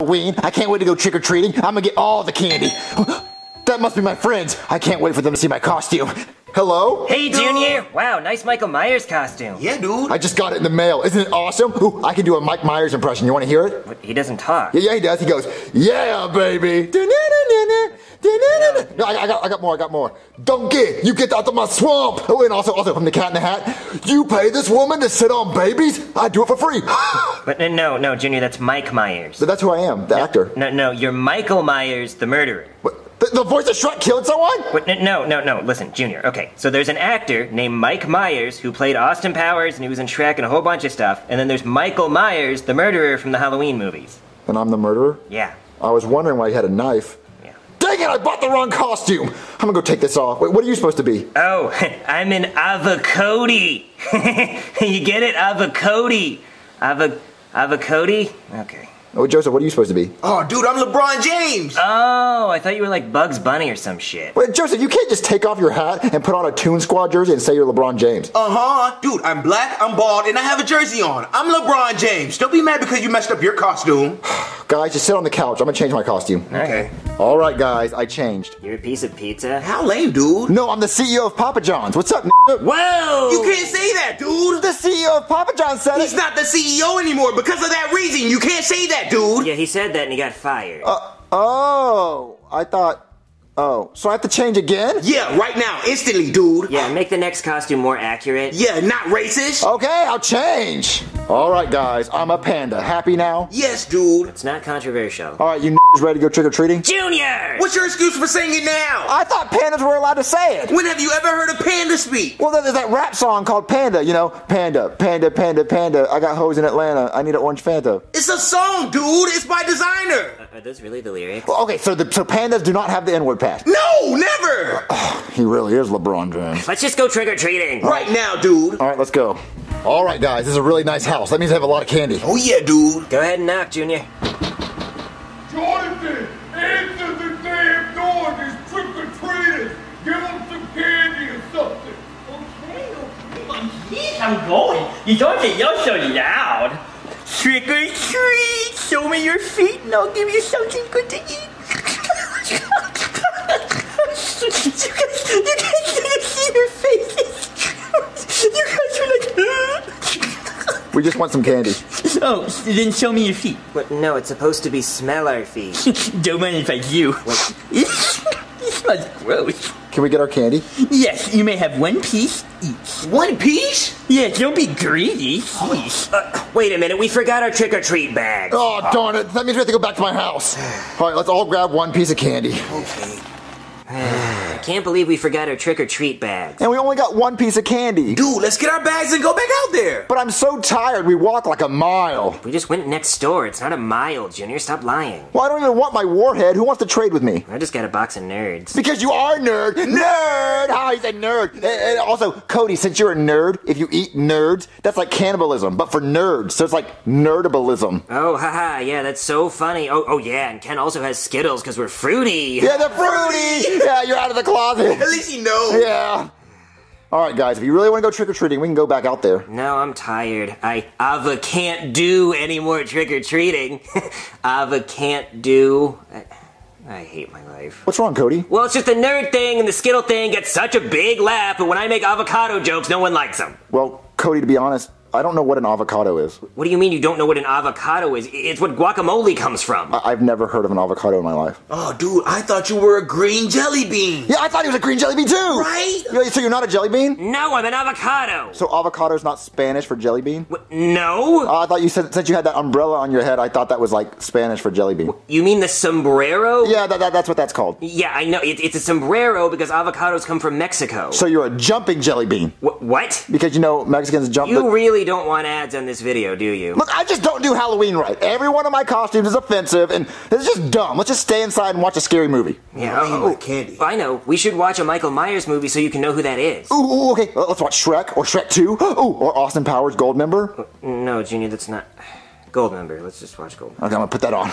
Halloween. I can't wait to go trick or treating. I'm gonna get all the candy. That must be my friends. I can't wait for them to see my costume. Hello? Hey, Junior! Wow, nice Michael Myers costume. Yeah, dude. I just got it in the mail. Isn't it awesome? Ooh, I can do a Mike Myers impression. You wanna hear it? But he doesn't talk. Yeah, yeah, he does. He goes, yeah, baby. No, I, I got, I got more. I got more. Donkey, you get out of my swamp. Oh, and also, also from the Cat in the Hat, you pay this woman to sit on babies. I do it for free. But uh, no, no, Junior, that's Mike Myers. But that's who I am, the actor. No, no, you're Michael Myers, the murderer. What, the, the voice of Shrek killed someone? But no, no, no, listen, Junior. Okay, so there's an actor named Mike Myers who played Austin Powers and he was in Shrek and a whole bunch of stuff. And then there's Michael Myers, the murderer from the Halloween movies. And I'm the murderer. Yeah. I was wondering why you had a knife. Yeah. Dang it! I bought the wrong costume. I'm gonna go take this off. Wait, what are you supposed to be? Oh, I'm an avocody. you get it? Avocody. Ava- avocody? Okay. Oh, Joseph, what are you supposed to be? Oh, dude, I'm LeBron James. Oh, I thought you were like Bugs Bunny or some shit. Wait, Joseph, you can't just take off your hat and put on a Toon Squad jersey and say you're LeBron James. Uh huh. Dude, I'm black, I'm bald, and I have a jersey on. I'm LeBron James. Don't be mad because you messed up your costume. Guys, just sit on the couch. I'm gonna change my costume. Okay. All right, guys, I changed. You're a piece of pizza? How lame, dude. No, I'm the CEO of Papa John's. What's up, n- Whoa! You can't say that, dude. The CEO of Papa John's said He's it. not the CEO anymore because of that reason. You can't say that, dude. Yeah, he said that and he got fired. Uh, oh, I thought. Oh, so I have to change again? Yeah, right now, instantly, dude. yeah, make the next costume more accurate. Yeah, not racist. Okay, I'll change. All right, guys, I'm a panda. Happy now? Yes, dude. It's not controversial. All right, you n- ready to go trick or treating? Junior! What's your excuse for saying it now? I thought pandas were allowed to say it. When have you ever heard a panda speak? Well, there's that rap song called Panda, you know? Panda, panda, panda, panda. I got hoes in Atlanta. I need an orange Fanta. It's a song, dude. It's by Desiigner. Are those really the lyrics? Well, okay, so the so pandas do not have the N-word pass. No, never. He really is LeBron James. Let's just go trick or treating. Right now, dude. All right, let's go. All right, guys, this is a really nice house. That means I have a lot of candy. Oh yeah, dude. Go ahead and knock, Junior. Jonathan, answer the damn door. There's trick-or-treaters. Give them some candy or something. Okay, okay. Yes, I'm going. You don't say you're so loud. Trick or treat. Show me your feet and I'll give you something good to eat. you guys, you guys see your faces. you guys were like, We just want some candy. oh, then show me your feet. What? No, it's supposed to be smell our feet. Don't mind if I do. it smells gross. Can we get our candy? Yes, you may have one piece each. One piece? Yeah, don't be greedy. Jeez. Uh, wait a minute, we forgot our trick or treat bag. Oh, darn it. That means we have to go back to my house. All right, let's all grab one piece of candy. I can't believe we forgot our trick or treat bags. And we only got one piece of candy. Dude, let's get our bags and go back out there. But I'm so tired, we walked like a mile. We just went next door. It's not a mile, Junior. Stop lying. Well, I don't even want my warhead. Who wants to trade with me? I just got a box of nerds. Because you are nerd. Nerd! Ah, he said nerd. And, and also, Cody, since you're a nerd, if you eat nerds, that's like cannibalism, but for nerds. So it's like nerdabalism. Oh, haha, yeah, that's so funny. Oh, oh yeah, and Ken also has Skittles because we're fruity. Yeah, the fruity! Yeah, you're out of the closet. At least you know. Yeah. All right, guys, if you really want to go trick or treating, we can go back out there. No, I'm tired. I Ava can't do any more trick or treating. Ava can't do. I, I hate my life. What's wrong, Cody? Well, it's just the nerd thing and the Skittle thing gets such a big laugh, but when I make avocado jokes, no one likes them. Well, Cody, to be honest, I don't know what an avocado is. What do you mean you don't know what an avocado is? It's what guacamole comes from. I- I've never heard of an avocado in my life. Oh, dude, I thought you were a green jelly bean. Yeah, I thought he was a green jelly bean too. Right? Yeah, So you're not a jelly bean? No, I'm an avocado. So avocado is not Spanish for jelly bean? What, no? Oh, I thought you said since you had that umbrella on your head, I thought that was like Spanish for jelly bean. You mean the sombrero? Yeah, that, that, that's what that's called. Yeah, I know. It, it's a sombrero because avocados come from Mexico. So you're a jumping jelly bean Wh- what? because you know Mexicans jump. You the- really don't want ads on this video, do you? Look, I just don't do Halloween right. Every one of my costumes is offensive, and it's just dumb. Let's just stay inside and watch a scary movie. Yeah, I hate oh, my candy. I know. We should watch a Michael Myers movie so you can know who that is. Ooh, ooh, okay. Let's watch Shrek or Shrek 2. Ooh, or Austin Powers Gold Member. No, Junior, that's not. Gold Member. Let's just watch Gold. Okay, I'm gonna put that on.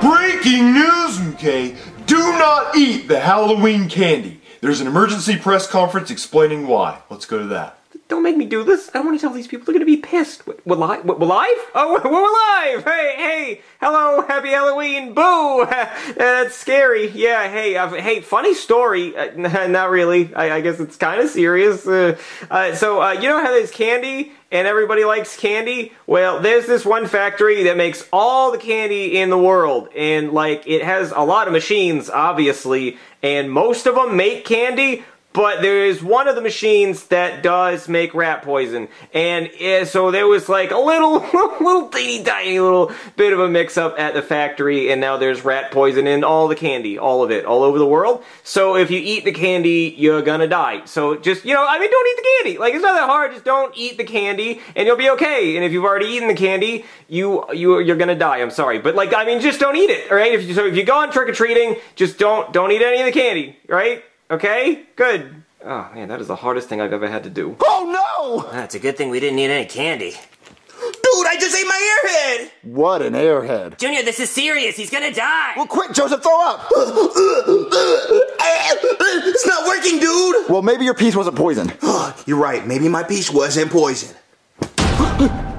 Breaking news, MK. Do not eat the Halloween candy. There's an emergency press conference explaining why. Let's go to that. don't make me do this. I don't want to tell these people. They're gonna be pissed. We're live. We're live. Oh, we're live. Hey, hey, hello, happy Halloween. Boo. That's scary. Yeah. Hey, I've, hey, funny story. Uh, not really. I, I guess it's kind of serious. Uh, uh, so uh, you know how there's candy and everybody likes candy? Well, there's this one factory that makes all the candy in the world, and like it has a lot of machines, obviously, and most of them make candy. But there is one of the machines that does make rat poison, and eh, so there was like a little, little teeny tiny little bit of a mix-up at the factory, and now there's rat poison in all the candy, all of it, all over the world. So if you eat the candy, you're gonna die. So just you know, I mean, don't eat the candy. Like it's not that hard. Just don't eat the candy, and you'll be okay. And if you've already eaten the candy, you you you're gonna die. I'm sorry, but like I mean, just don't eat it. Right. If you, so if you go on trick or treating, just don't don't eat any of the candy. Right? Okay? Good. Oh man, that is the hardest thing I've ever had to do. Oh no! That's a good thing we didn't need any candy. Dude, I just ate my airhead! What an airhead. Junior, this is serious. He's gonna die. Well, quick, Joseph, throw up! It's not working, dude! Well, maybe your piece wasn't poisoned. You're right, maybe my piece wasn't poison.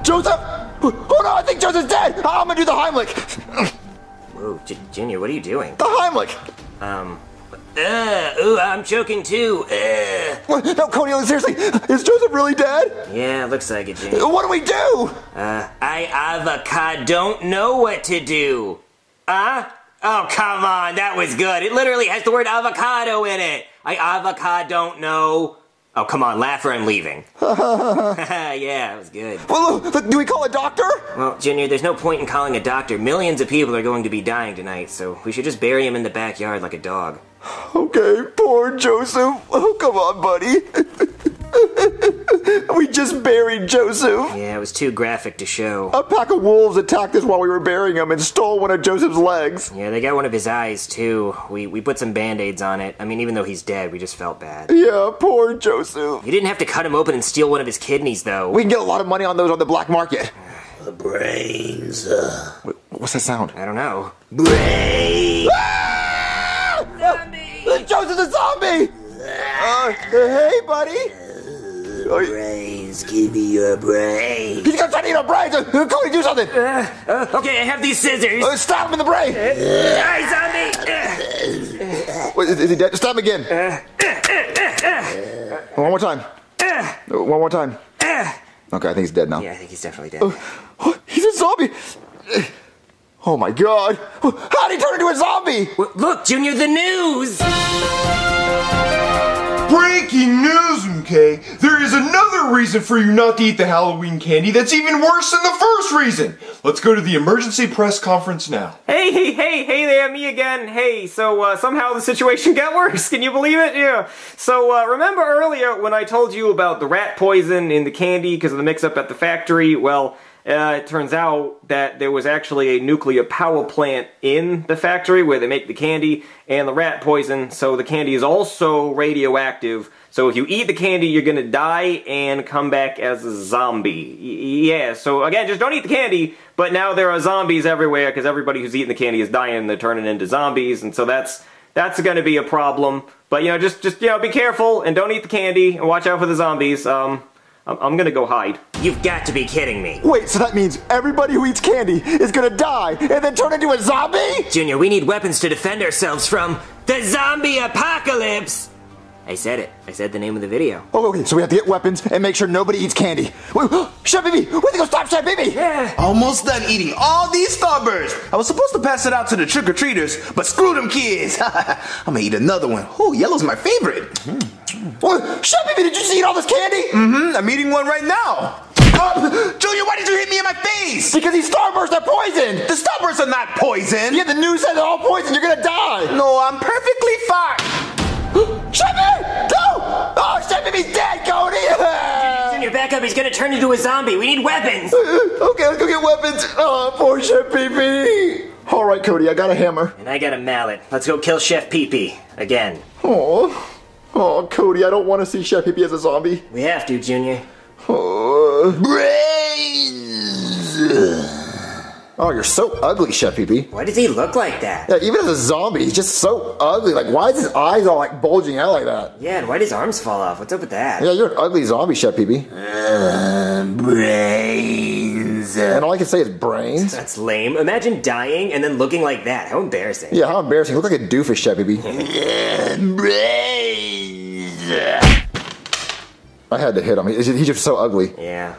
Joseph! Oh no, I think Joseph's dead! I'm gonna do the Heimlich! Whoa, J- Junior, what are you doing? The Heimlich! Um, uh, ooh, I'm choking too. Uh. What? No, Cody, seriously, is Joseph really dead? Yeah, looks like it. What do we do? Uh, I avocado don't know what to do. Huh? Oh, come on, that was good. It literally has the word avocado in it. I avocado don't know. Oh, come on, laugh or I'm leaving. yeah, it was good. Well, look, do we call a doctor? Well, Junior, there's no point in calling a doctor. Millions of people are going to be dying tonight, so we should just bury him in the backyard like a dog. Okay, poor Joseph. Oh, come on, buddy. we just buried Joseph. Yeah, it was too graphic to show. A pack of wolves attacked us while we were burying him and stole one of Joseph's legs. Yeah, they got one of his eyes, too. We, we put some band aids on it. I mean, even though he's dead, we just felt bad. Yeah, poor Joseph. You didn't have to cut him open and steal one of his kidneys, though. We can get a lot of money on those on the black market. The brains. Uh, Wait, what's that sound? I don't know. brains! Ah! Zombie! Joseph's a zombie! Uh, hey, buddy. Oh, Brains, give me your brains. he's gonna try to eat our brains. Uh, Cody, do something. Uh, okay, I have these scissors. Uh, stab him in the brain. Die, zombie! Uh, Wait, is, is he dead? Stab him again. One more time. Uh, One more time. Okay, I think he's dead now. yeah, I think he's definitely dead. Oh, he's a zombie. Oh my god. How did he turn into a zombie? Well, look, Junior, the news! Breaking news, okay? There is another reason for you not to eat the Halloween candy that's even worse than the first reason. Let's go to the emergency press conference now. Hey, hey, hey, hey there, me again. Hey, so uh, somehow the situation got worse. Can you believe it? Yeah. So uh, remember earlier when I told you about the rat poison in the candy because of the mix-up at the factory? Well, uh, it turns out that there was actually a nuclear power plant in the factory where they make the candy and the rat poison. So the candy is also radioactive. So if you eat the candy, you're gonna die and come back as a zombie. Y- yeah. So again, just don't eat the candy. But now there are zombies everywhere because everybody who's eating the candy is dying. They're turning into zombies, and so that's that's to be a problem. But you know, just just you know, be careful and don't eat the candy and watch out for the zombies. Um, I'm, I'm gonna go hide. You've got to be kidding me. Wait, so that means everybody who eats candy is gonna die and then turn into a zombie? Junior, we need weapons to defend ourselves from the zombie apocalypse! I said it. I said the name of the video. Oh, okay, so we have to get weapons and make sure nobody eats candy. Wait, Chef Pee Pee! We have to go stop Chef Pee Pee! Almost done eating all these Starbursts. I was supposed to pass it out to the trick or treaters, but screw them kids. I'm gonna eat another one. Oh, yellow's my favorite. What? Chef Pee Pee, did you just eat all this candy? Mm-hmm, I'm eating one right now. Oh, Junior, why did you hit me in my face? Because these starbursts are poisoned! The Starbursts are not poison. Yeah, the news said they're all poisoned, you're gonna die! No, I'm perfectly fine. Chef Pee Pee! No! Oh, Chef Pee Pee's dead, Cody! Junior, back up. He's gonna turn into a zombie. We need weapons. okay, let's go get weapons. Oh, poor Chef Pee Pee. All right, Cody, I got a hammer. And I got a mallet. Let's go kill Chef Pee Pee. Again. Oh, oh, Cody, I don't want to see Chef Pee Pee as a zombie. We have to, Junior. Oh. Brains. Oh, you're so ugly, Chef Pee Pee. Why does he look like that? Yeah, even as a zombie, he's just so ugly. Like, why is his eyes all like bulging out like that? Yeah, and why did his arms fall off? What's up with that? Yeah, you're an ugly zombie, Chef Pee Pee. Uh, brains. And all I can say is brains. That's lame. Imagine dying and then looking like that. How embarrassing. Yeah, how embarrassing. You look like a doofus, Chef Pee Pee. brains. I had to hit him. He's just so ugly. Yeah.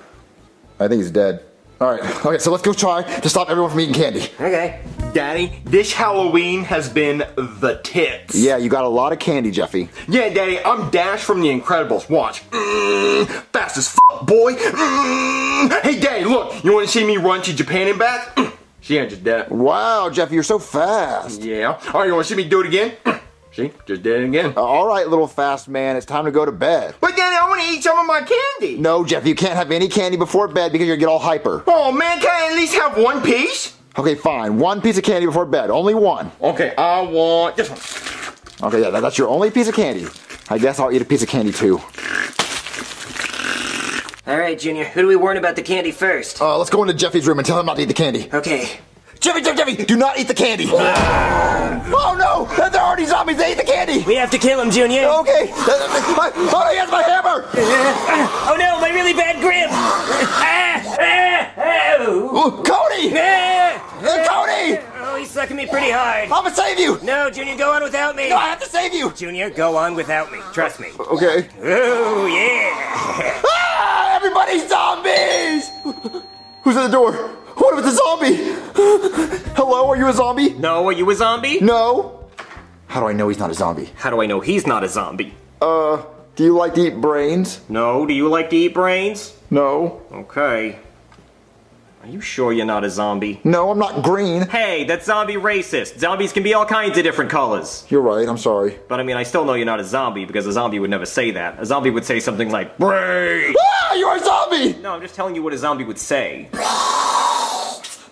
I think he's dead. All right. Okay, so let's go try to stop everyone from eating candy. Okay. Daddy, this Halloween has been the tits. Yeah, you got a lot of candy, Jeffy. Yeah, Daddy, I'm Dash from The Incredibles. Watch. Mm, fast as f, boy. Mm. Hey, Daddy, look. You want to see me run to Japan and back? Mm. See, I just it. Wow, Jeffy, you're so fast. Yeah. All right, you want to see me do it again? See, just did it again. Uh, all right, little fast man, it's time to go to bed. But Daddy, I want to eat some of my candy. No, Jeff, you can't have any candy before bed because you're gonna get all hyper. Oh man, can I at least have one piece? Okay, fine. One piece of candy before bed. Only one. Okay, I want this one. Okay, yeah, that- that's your only piece of candy. I guess I'll eat a piece of candy too. All right, Junior. Who do we warn about the candy first? Uh, let's go into Jeffy's room and tell him not to eat the candy. Okay. Jeffy, Jimmy, Jimmy, do not eat the candy. oh no, they're already zombies. They ate the candy. We have to kill them, Junior. Okay. My, oh, he has my hammer. Oh no, my really bad grip. Oh. Cody, Uh, Cody, oh, he's sucking me pretty hard. I'm gonna save you. No, Junior, go on without me. No, I have to save you. Junior, go on without me. Trust me. Okay. Oh, yeah. Ah, everybody's zombies. Who's at the door? What if it's a zombie? Hello, are you a zombie? No, are you a zombie? No. How do I know he's not a zombie? How do I know he's not a zombie? Uh, do you like to eat brains? No, do you like to eat brains? No. Okay. Are you sure you're not a zombie? No, I'm not green. Hey, that's zombie racist. Zombies can be all kinds of different colors. You're right, I'm sorry. But I mean, I still know you're not a zombie because a zombie would never say that. A zombie would say something like, brain! Ah, you're a zombie! No, I'm just telling you what a zombie would say.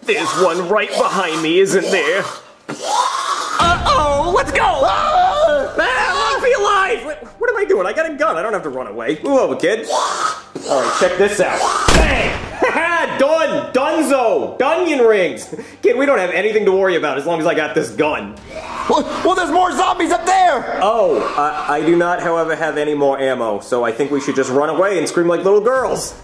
There's one right behind me, isn't there? Uh-oh, let's go! Ah! Ah, your life! What, what am I doing? I got a gun. I don't have to run away. Move over, kid. All right, check this out. Bang! Done! Dunzo! Dunyan rings! Kid, we don't have anything to worry about as long as I got this gun. Well, well, there's more zombies up there! Oh, I, I do not, however, have any more ammo, so I think we should just run away and scream like little girls.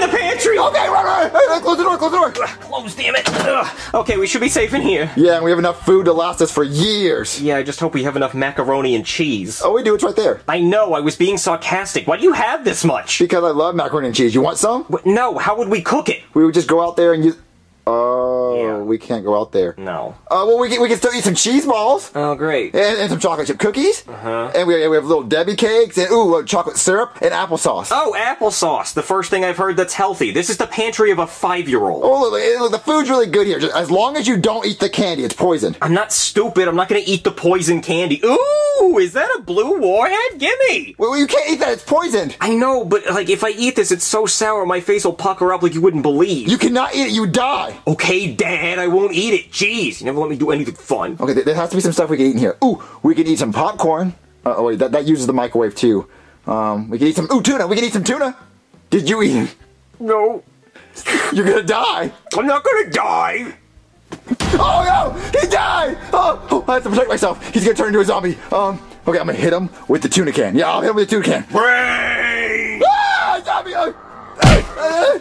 Let's hide in the pantry! Okay, run, run! Hey, hey, close the door, close the door! Close, damn it! Ugh. Okay, we should be safe in here. Yeah, and we have enough food to last us for years. Yeah, I just hope we have enough macaroni and cheese. Oh, we do, it's right there. I know, I was being sarcastic. Why do you have this much? Because I love macaroni and cheese. You want some? What- No, how would we cook it? We would just go out there and use. Oh, Yeah. we can't go out there. No. Uh, well, we can, we can still eat some cheese balls. Oh, great. And, and some chocolate chip cookies. Uh-huh. And we, we have little Debbie cakes and, ooh, uh, chocolate syrup and applesauce. Oh, applesauce. The first thing I've heard that's healthy. This is the pantry of a five-year-old. Oh, look, look, the food's really good here. Just as long as you don't eat the candy, it's poison. I'm not stupid. I'm not gonna eat the poison candy. Ooh, is that a blue warhead? Gimme! Well, you can't eat that. It's poisoned. I know, but like if I eat this, it's so sour my face will pucker up like you wouldn't believe. You cannot eat it. You die. Okay, Dad, I won't eat it. Jeez, you never let me do anything fun. Okay, there- has to be some stuff we can eat in here. Ooh, we can eat some popcorn. Uh, oh wait, that, that uses the microwave too. Um, we can eat some. Ooh, tuna. We can eat some tuna. Did you eat? No, You're gonna die. I'm not gonna die. Oh no! He died! Oh, oh, I have to protect myself. He's gonna turn into a zombie. Um, okay, I'm gonna hit him with the tuna can. Yeah, I'll hit him with the tuna can. Brain! Ah, zombie! Uh, uh, uh,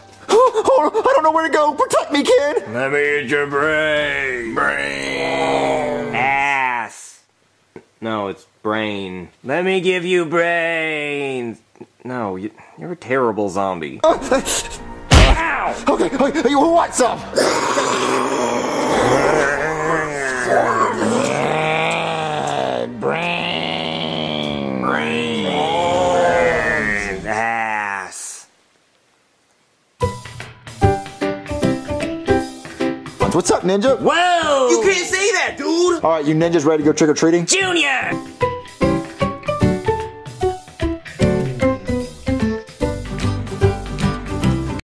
hold on, I don't know where to go. Protect me, kid. Let me eat your brain. Brain. Ass. No, it's brain. Let me give you brains. No, you, you're a terrible zombie. Ow! Uh, okay, okay, you want What's up, ninja? Whoa! You can't say that, dude. All right, you ninjas ready to go trick or treating? Junior!